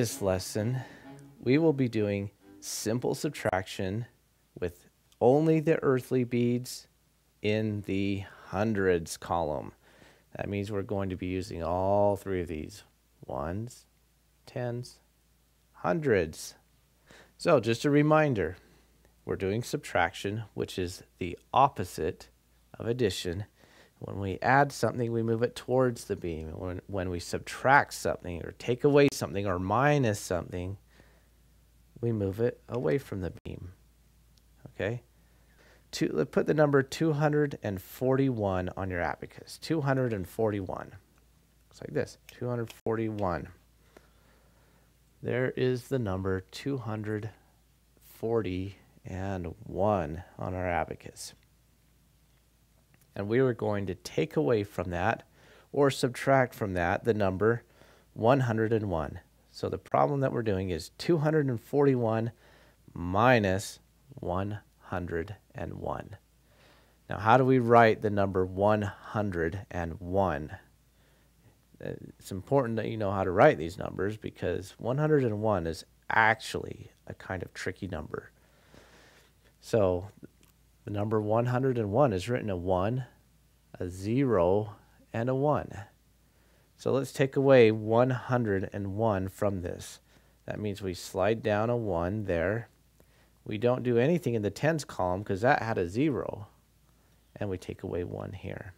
this lesson, we will be doing simple subtraction with only the earthly beads in the hundreds column. That means we're going to be using all three of these ones, tens, hundreds. So just a reminder, we're doing subtraction, which is the opposite of addition. When we add something, we move it towards the beam. When, when we subtract something or take away something or minus something, we move it away from the beam. Okay? Let's put the number 241 on your abacus. 241. Looks like this 241. There is the number 241 on our abacus. And we were going to take away from that or subtract from that the number 101. So the problem that we're doing is 241 minus 101. Now, how do we write the number 101? Uh, it's important that you know how to write these numbers because 101 is actually a kind of tricky number. So the number 101 is written a 1, a 0, and a 1. So let's take away 101 from this. That means we slide down a 1 there. We don't do anything in the tens column because that had a 0. And we take away 1 here.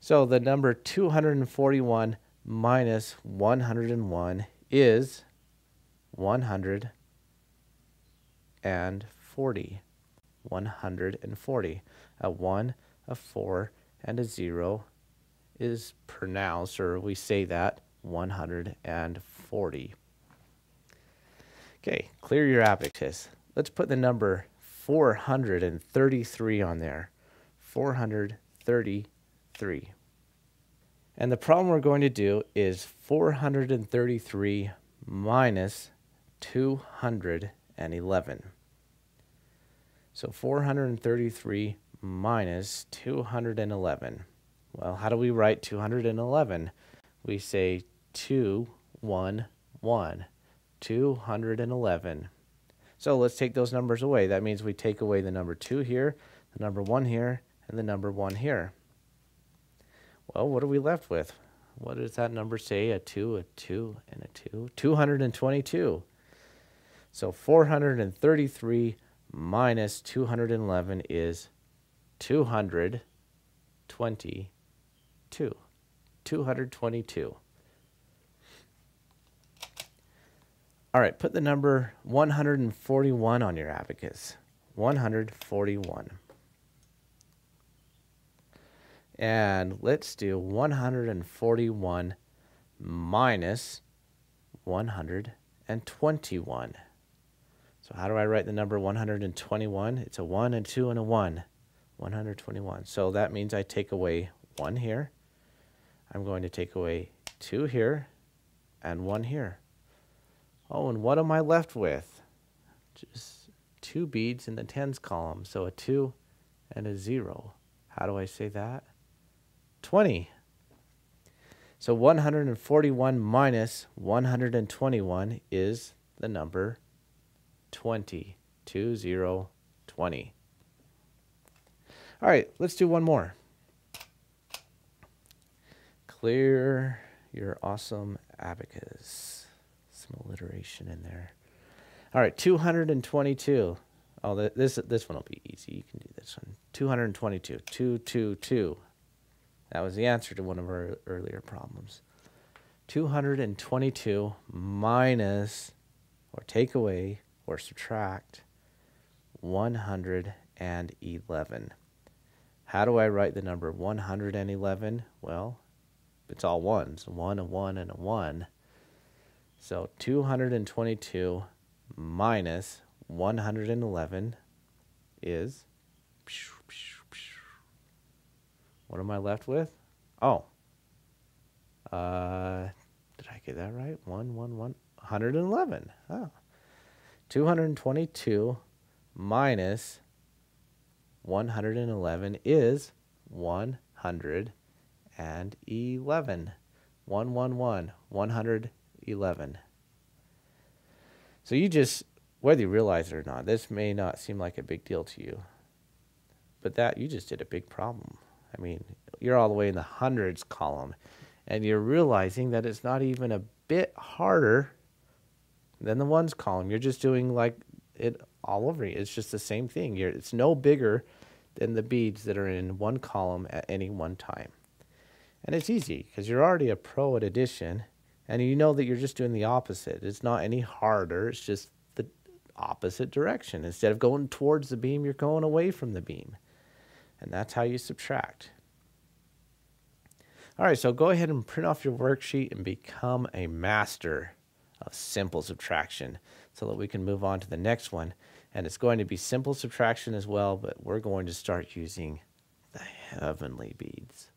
So the number 241 minus 101 is 140. 140. A 1, a 4, and a 0 is pronounced, or we say that, 140. Okay, clear your abacus. Let's put the number 433 on there. 433. And the problem we're going to do is 433 minus 211. So 433 minus 211. Well, how do we write 211? We say 2, 1, 1. 211. So let's take those numbers away. That means we take away the number 2 here, the number 1 here, and the number 1 here. Well, what are we left with? What does that number say? A 2, a 2, and a 2? 222. So 433 minus 211 is 222. 222. All right, put the number 141 on your abacus. 141. And let's do 141 minus 121. So how do I write the number 121? It's a 1, and 2, and a 1. 121. So that means I take away 1 here. I'm going to take away 2 here and 1 here. Oh, and what am I left with? Just two beads in the tens column. So a 2 and a 0. How do I say that? 20. So 141 minus 121 is the number 20. 2, 0, 20. All right, let's do one more. Clear your awesome abacus. Some alliteration in there. All right, 222. Oh, this this one will be easy. You can do this one. 222. 222. That was the answer to one of our earlier problems. 222 minus or take away or subtract 111. How do I write the number 111? Well, it's all ones, one, a one, and a one. So 222 minus 111 is. What am I left with? Oh. Uh, did I get that right? 1, 1, 1. 111. Oh. 222 minus 111 is 111. 111. 111. So you just, whether you realize it or not, this may not seem like a big deal to you, but that you just did a big problem. I mean, you're all the way in the hundreds column, and you're realizing that it's not even a bit harder than the ones column. You're just doing like it all over. It's just the same thing. You're, it's no bigger than the beads that are in one column at any one time. And it's easy because you're already a pro at addition and you know that you're just doing the opposite. It's not any harder, it's just the opposite direction. Instead of going towards the beam, you're going away from the beam. And that's how you subtract. All right, so go ahead and print off your worksheet and become a master of simple subtraction so that we can move on to the next one. And it's going to be simple subtraction as well, but we're going to start using the heavenly beads.